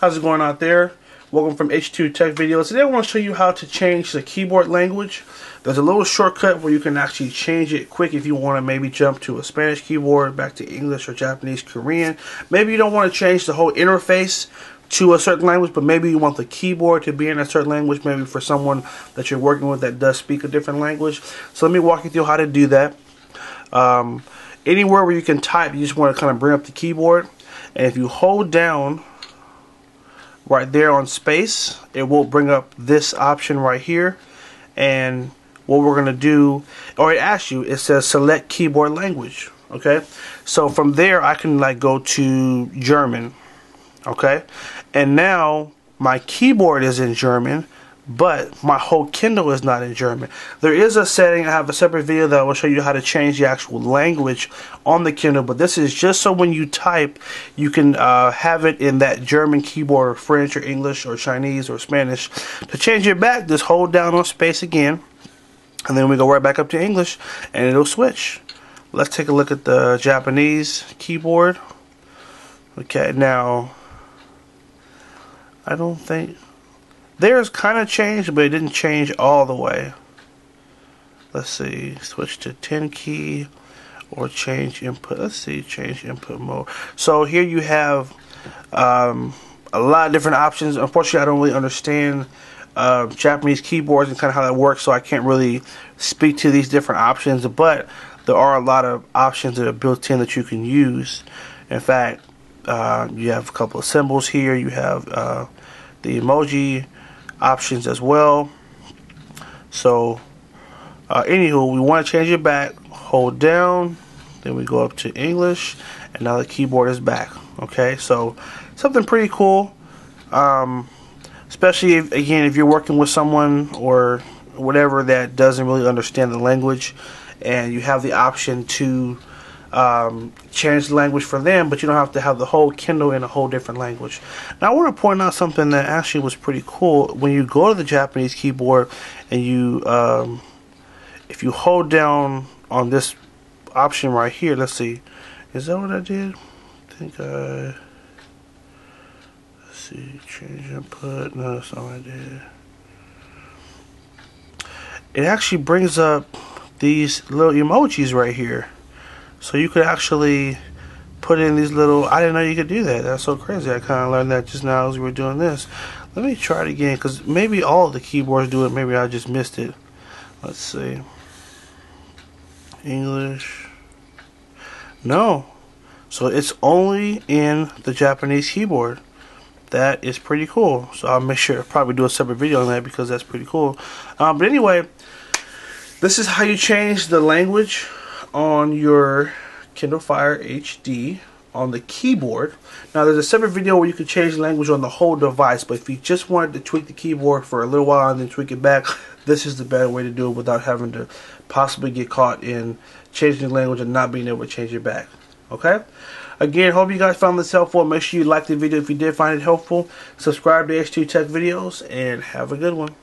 How's it going out there? Welcome from H2 Tech Videos. Today I want to show you how to change the keyboard language. There's a little shortcut where you can actually change it quick if you want to maybe jump to a Spanish keyboard, back to English or Japanese, Korean. Maybe you don't want to change the whole interface to a certain language, but maybe you want the keyboard to be in a certain language, maybe for someone that you're working with that does speak a different language. So let me walk you through how to do that. Um, anywhere where you can type, you just want to kind of bring up the keyboard. And if you hold down right there on space. It will bring up this option right here. And what we're going to do or it asks you it says select keyboard language okay? So from there I can like go to German okay? And now my keyboard is in German but my whole Kindle is not in German. There is a setting, I have a separate video that will show you how to change the actual language on the Kindle, but this is just so when you type, you can uh, have it in that German keyboard or French or English or Chinese or Spanish. To change it back, just hold down on space again, and then we go right back up to English, and it'll switch. Let's take a look at the Japanese keyboard. Okay, now, I don't think... Theirs kind of changed, but it didn't change all the way. Let's see, switch to 10 key or change input. Let's see, change input mode. So here you have um, a lot of different options. Unfortunately, I don't really understand uh, Japanese keyboards and kind of how that works, so I can't really speak to these different options. But there are a lot of options that are built in that you can use. In fact, uh, you have a couple of symbols here. You have uh, the emoji options as well. So, uh, anywho, we want to change it back. Hold down, then we go up to English, and now the keyboard is back. Okay, so something pretty cool. Um, especially if, again if you're working with someone or whatever that doesn't really understand the language, and you have the option to um, change the language for them, but you don't have to have the whole Kindle in a whole different language. Now, I want to point out something that actually was pretty cool. When you go to the Japanese keyboard and you, um, if you hold down on this option right here, let's see, is that what I did? I think I, let's see, change input. No, that's not what I did. It actually brings up these little emojis right here. So you could actually put in these little, I didn't know you could do that. That's so crazy. I kind of learned that just now as we were doing this. Let me try it again because maybe all the keyboards do it. Maybe I just missed it. Let's see. English. No. So it's only in the Japanese keyboard. That is pretty cool. So I'll make sure probably do a separate video on that because that's pretty cool. Um, but anyway, this is how you change the language on your Kindle Fire HD on the keyboard. Now there's a separate video where you can change language on the whole device, but if you just wanted to tweak the keyboard for a little while and then tweak it back, this is the better way to do it without having to possibly get caught in changing the language and not being able to change it back. Okay? Again, hope you guys found this helpful. Make sure you like the video if you did find it helpful. Subscribe to H2 Tech Videos and have a good one.